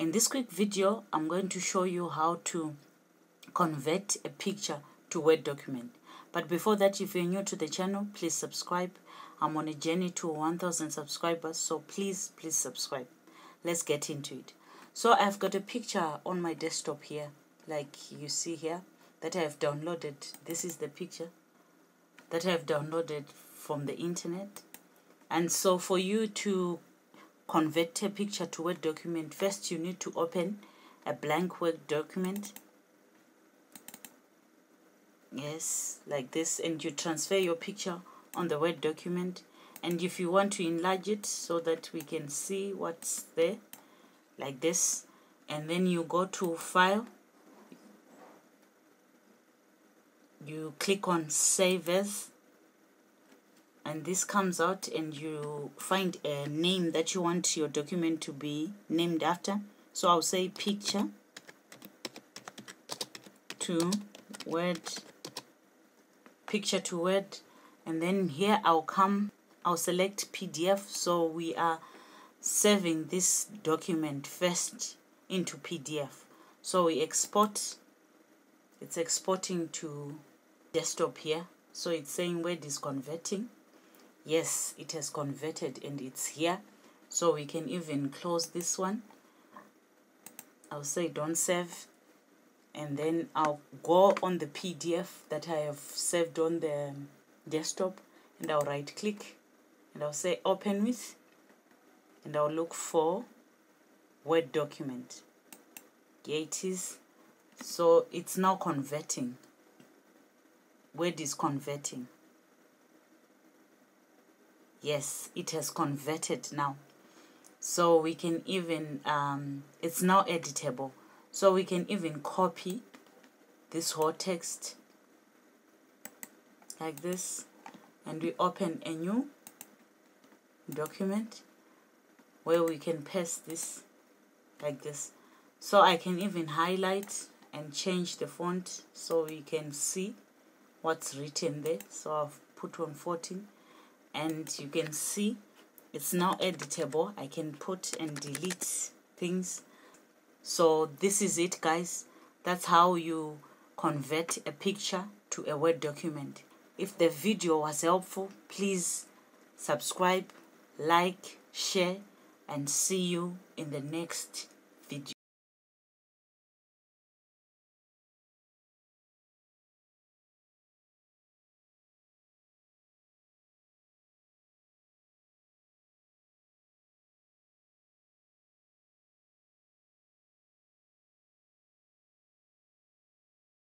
In this quick video, I'm going to show you how to convert a picture to Word document. But before that, if you're new to the channel, please subscribe. I'm on a journey to 1000 subscribers, so please, please subscribe. Let's get into it. So I've got a picture on my desktop here, like you see here, that I've downloaded. This is the picture that I've downloaded from the internet. And so for you to convert a picture to Word document, first you need to open a blank Word document. Yes, like this, and you transfer your picture on the Word document. And if you want to enlarge it so that we can see what's there, like this, and then you go to File, you click on Save As, and this comes out and you find a name that you want your document to be named after. So I'll say picture to word picture to word and then here I'll come I'll select PDF so we are saving this document first into PDF so we export it's exporting to desktop here. So it's saying word is converting yes it has converted and it's here. So we can even close this one. I'll say don't save. And then I'll go on the PDF that I have saved on the desktop and I'll right click and I'll say open with and I'll look for Word document. Here it is. So it's now converting. Word is converting yes it has converted now. So we can even um, it's now editable. So we can even copy this whole text like this. And we open a new document where we can paste this like this. So I can even highlight and change the font so we can see what's written there. So I've put on 14 and you can see it's now editable. I can put and delete things. So this is it guys. That's how you convert a picture to a Word document. If the video was helpful please subscribe like share and see you in the next video